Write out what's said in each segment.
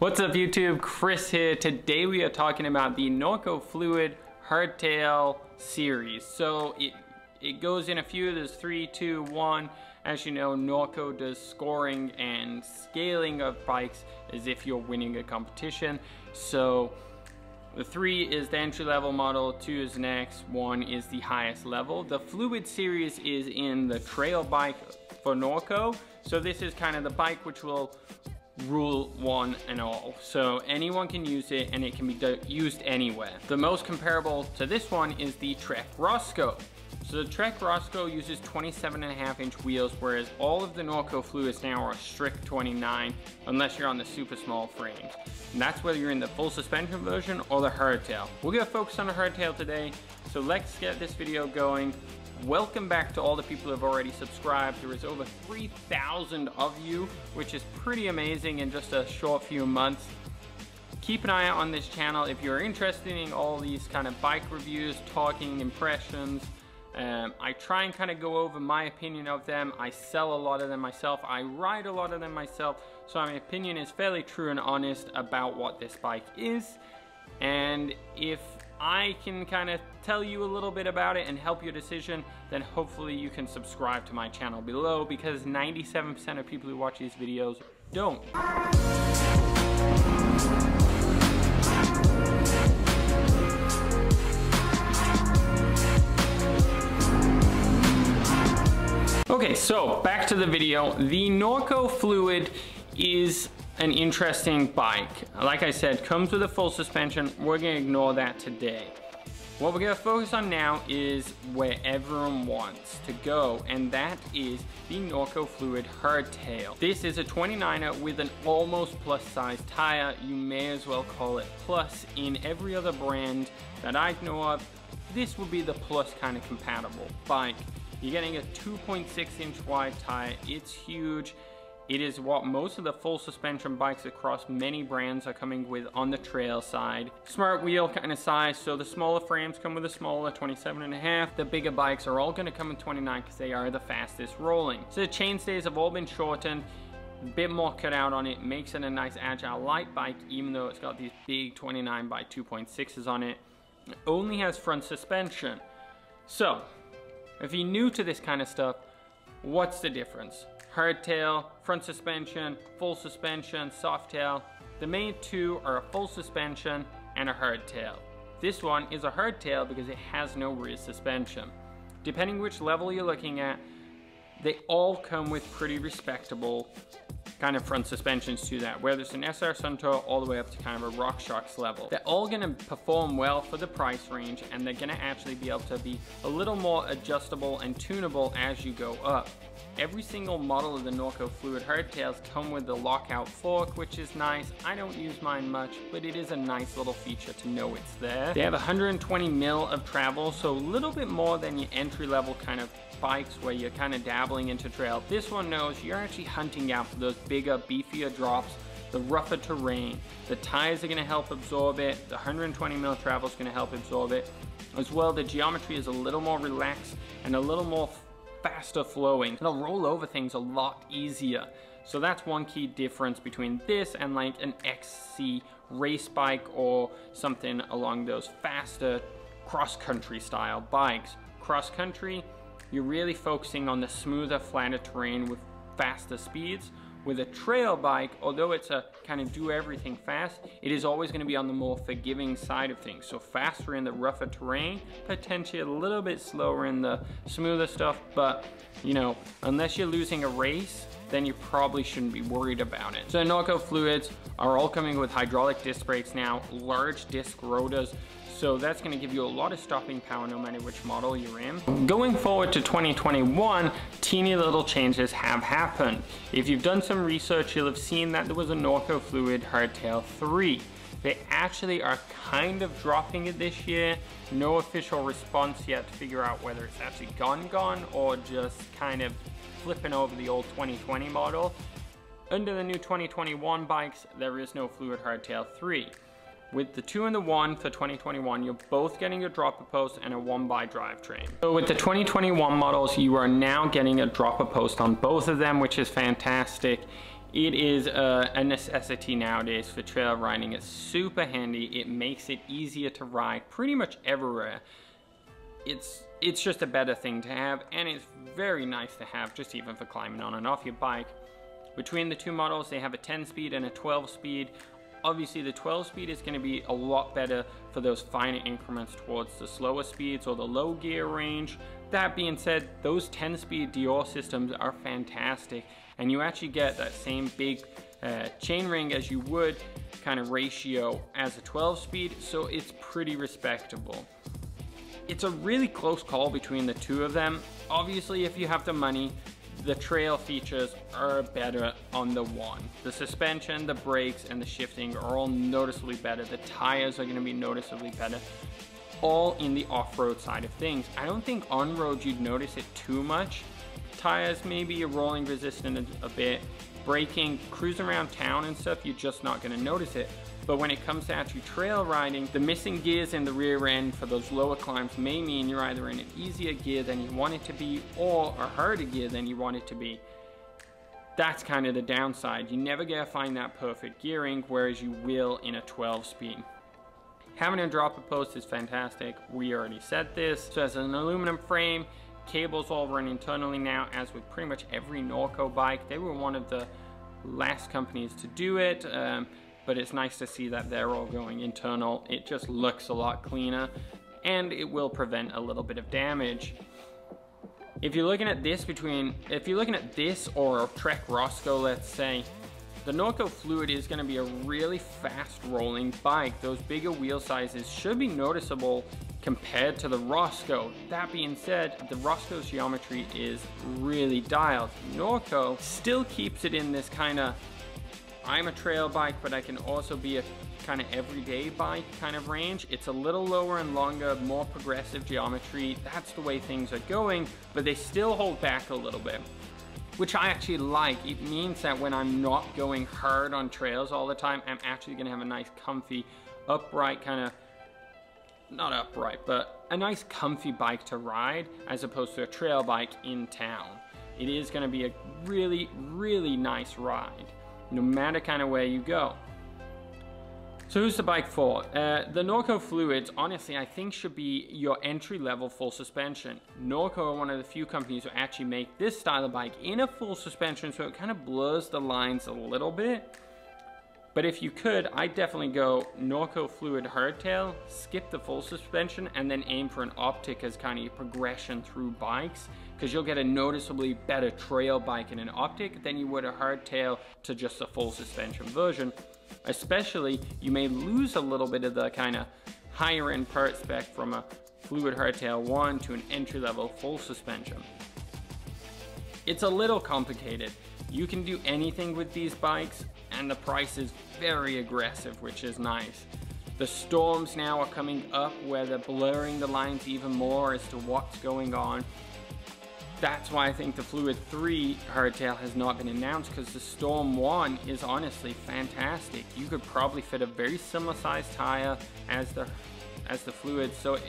What's up YouTube? Chris here. Today we are talking about the Norco Fluid Hardtail series. So it, it goes in a few, there's three, two, one. As you know, Norco does scoring and scaling of bikes as if you're winning a competition. So the three is the entry level model, two is next, one is the highest level. The Fluid series is in the trail bike for Norco. So this is kind of the bike which will rule one and all. So anyone can use it and it can be used anywhere. The most comparable to this one is the Trek Roscoe. So the Trek Roscoe uses 27 and a half inch wheels, whereas all of the Norco fluids now are strict 29, unless you're on the super small frames. And that's whether you're in the full suspension version or the hardtail. We're gonna focus on the hardtail today, so let's get this video going. Welcome back to all the people who have already subscribed. There is over 3,000 of you, which is pretty amazing in just a short few months. Keep an eye out on this channel if you're interested in all these kind of bike reviews, talking, impressions. Um, I try and kind of go over my opinion of them. I sell a lot of them myself. I ride a lot of them myself. So my opinion is fairly true and honest about what this bike is. And if I can kind of tell you a little bit about it and help your decision, then hopefully you can subscribe to my channel below because 97% of people who watch these videos don't. Okay, so back to the video. The Norco Fluid is an interesting bike. Like I said, comes with a full suspension. We're gonna ignore that today. What we're gonna focus on now is where everyone wants to go, and that is the Norco Fluid Hardtail. This is a 29er with an almost plus size tire. You may as well call it plus. In every other brand that I know of, this would be the plus kind of compatible bike. You're getting a 2.6 inch wide tire. It's huge. It is what most of the full suspension bikes across many brands are coming with on the trail side. Smart wheel kind of size, so the smaller frames come with a smaller 27 and a half. The bigger bikes are all gonna come in 29 because they are the fastest rolling. So the chainstays have all been shortened a bit more cut out on it makes it a nice agile light bike even though it's got these big 29 by 2.6s on it. It only has front suspension. So, if you're new to this kind of stuff, what's the difference? hardtail, front suspension, full suspension, softail. The main two are a full suspension and a hardtail. This one is a hardtail because it has no rear suspension. Depending which level you're looking at, they all come with pretty respectable kind of front suspensions to that, whether it's an SR Suntour all the way up to kind of a RockShox level. They're all gonna perform well for the price range and they're gonna actually be able to be a little more adjustable and tunable as you go up. Every single model of the Norco Fluid Hardtails come with the lockout fork, which is nice. I don't use mine much, but it is a nice little feature to know it's there. They have 120 mil of travel, so a little bit more than your entry level kind of bikes where you're kind of dabbling into trail. This one knows you're actually hunting out for those bigger, uh, beefier drops, the rougher terrain. The tires are gonna help absorb it. The 120 mil travel is gonna help absorb it. As well, the geometry is a little more relaxed and a little more faster flowing. It'll roll over things a lot easier. So that's one key difference between this and like an XC race bike or something along those faster cross-country style bikes. Cross-country, you're really focusing on the smoother, flatter terrain with faster speeds. With a trail bike, although it's a kind of do everything fast, it is always gonna be on the more forgiving side of things. So faster in the rougher terrain, potentially a little bit slower in the smoother stuff, but you know, unless you're losing a race, then you probably shouldn't be worried about it. So Norco fluids are all coming with hydraulic disc brakes now, large disc rotors, so that's gonna give you a lot of stopping power no matter which model you're in. Going forward to 2021, teeny little changes have happened. If you've done some research, you'll have seen that there was a Norco Fluid Hardtail 3. They actually are kind of dropping it this year. No official response yet to figure out whether it's actually gone gone or just kind of flipping over the old 2020 model. Under the new 2021 bikes, there is no Fluid Hardtail 3. With the 2 and the 1 for 2021, you're both getting a dropper post and a 1 by drivetrain. So with the 2021 models, you are now getting a dropper post on both of them, which is fantastic. It is a, a, necessity nowadays for trail riding. It's super handy. It makes it easier to ride pretty much everywhere. It's it's just a better thing to have and it's very nice to have just even for climbing on and off your bike. Between the two models, they have a 10 speed and a 12 speed. Obviously the 12 speed is going to be a lot better for those finer increments towards the slower speeds or the low gear range. That being said, those 10 speed Deore systems are fantastic and you actually get that same big uh, chainring as you would kind of ratio as a 12 speed so it's pretty respectable. It's a really close call between the two of them. Obviously if you have the money the trail features are better on the one. The suspension, the brakes, and the shifting are all noticeably better. The tires are gonna be noticeably better, all in the off-road side of things. I don't think on-road you'd notice it too much. Tires, maybe you're rolling resistant a, bit. Braking, cruising around town and stuff, you're just not gonna notice it. But when it comes to actually trail riding, the missing gears in the rear end for those lower climbs may mean you're either in an easier gear than you want it to be or a harder gear than you want it to be. That's kind of the downside. You never get to find that perfect gearing, whereas you will in a 12 speed. Having a dropper post is fantastic. We already said this. So as an aluminum frame, cables all run internally now, as with pretty much every Norco bike. They were one of the last companies to do it. Um, but it's nice to see that they're all going internal. It just looks a lot cleaner and it will prevent a little bit of damage. If you're looking at this between, if you're looking at this or a Trek Roscoe, let's say, the Norco Fluid is gonna be a really fast rolling bike. Those bigger wheel sizes should be noticeable compared to the Roscoe. That being said, the Roscoe's geometry is really dialed. Norco still keeps it in this kind of I'm a trail bike, but I can also be a kind of everyday bike kind of range. It's a little lower and longer, more progressive geometry. That's the way things are going, but they still hold back a little bit, which I actually like. It means that when I'm not going hard on trails all the time, I'm actually gonna have a nice comfy, upright kind of, not upright, but a nice comfy bike to ride as opposed to a trail bike in town. It is gonna be a really, really nice ride no matter kind of where you go. So who's the bike for? Uh, the Norco Fluids, honestly, I think should be your entry-level full suspension. Norco are one of the few companies who actually make this style of bike in a full suspension, so it kind of blurs the lines a little bit. But if you could, I'd definitely go Norco Fluid Hardtail, skip the full suspension, and then aim for an optic as kind of your progression through bikes because you'll get a noticeably better trail bike in an optic than you would a hardtail to just a full suspension version. Especially, you may lose a little bit of the kind of higher end part spec from a fluid hardtail 1 to an entry level full suspension. It's a little complicated. You can do anything with these bikes and the price is very aggressive, which is nice. The storms now are coming up where they're blurring the lines even more as to what's going on that's why I think the Fluid 3 hardtail has not been announced because the Storm 1 is honestly fantastic. You could probably fit a very similar size tire as the as the Fluid, so it,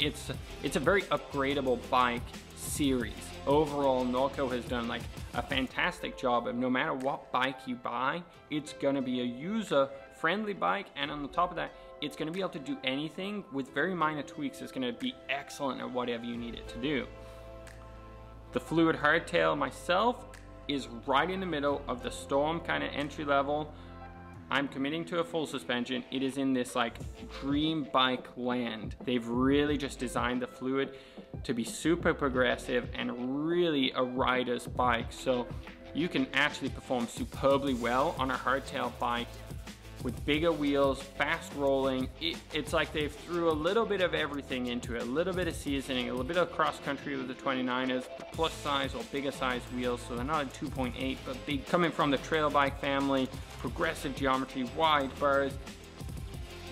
it's it's a very upgradable bike series. Overall, Norco has done like a fantastic job of no matter what bike you buy, it's gonna be a user friendly bike and on the top of that, it's gonna be able to do anything with very minor tweaks. It's gonna be excellent at whatever you need it to do. The fluid hardtail myself is right in the middle of the Storm kind of entry level. I'm committing to a full suspension. It is in this like dream bike land. They've really just designed the fluid to be super progressive and really a rider's bike. So you can actually perform superbly well on a hardtail bike with bigger wheels, fast rolling. It, it's like they've threw a little bit of everything into it, a little bit of seasoning, a little bit of cross country with the 29ers, plus size or bigger size wheels, so they're not a 2.8, but big, coming from the trail bike family, progressive geometry, wide bars.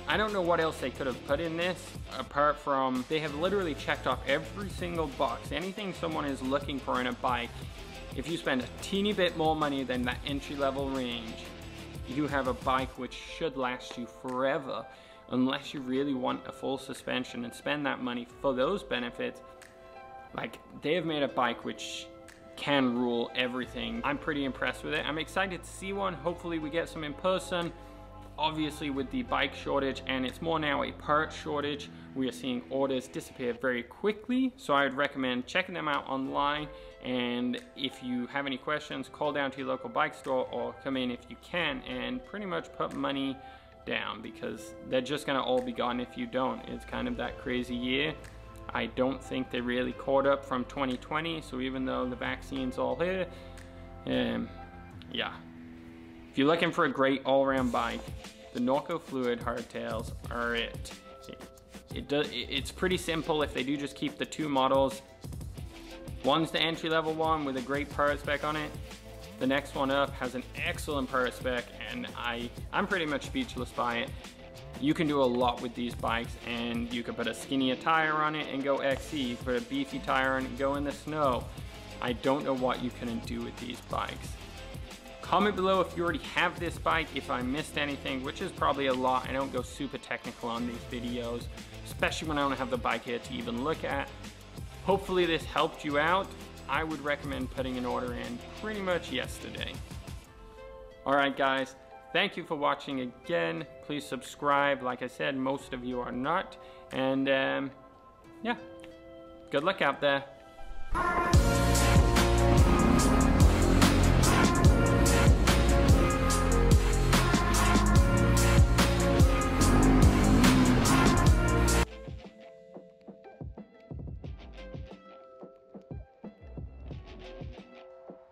I don't know what else they could have put in this, apart from they have literally checked off every single box. Anything someone is looking for in a bike, if you spend a teeny bit more money than that entry level range, you have a bike which should last you forever unless you really want a full suspension and spend that money for those benefits like they have made a bike which can rule everything. I'm pretty impressed with it. I'm excited to see one. Hopefully we get some in person. Obviously with the bike shortage and it's more now a part shortage, we are seeing orders disappear very quickly. So I would recommend checking them out online. And if you have any questions, call down to your local bike store or come in if you can and pretty much put money down because they're just gonna all be gone if you don't. It's kind of that crazy year. I don't think they really caught up from 2020. So even though the vaccine's all here, um, yeah. If you're looking for a great all-around bike, the Norco Fluid hardtails are it. it. Does. It's pretty simple if they do just keep the two models. One's the entry level one with a great part spec on it. The next one up has an excellent part spec and I, I'm pretty much speechless by it. You can do a lot with these bikes and you can put a skinnier tire on it and go XC. You put a beefy tire on it and go in the snow. I don't know what you can do with these bikes. Comment below if you already have this bike, if I missed anything, which is probably a lot. I don't go super technical on these videos, especially when I don't have the bike here to even look at. Hopefully this helped you out. I would recommend putting an order in pretty much yesterday. All right, guys, Thank you for watching again. Please subscribe. Like I said, most of you are not. And um, yeah, good luck out there.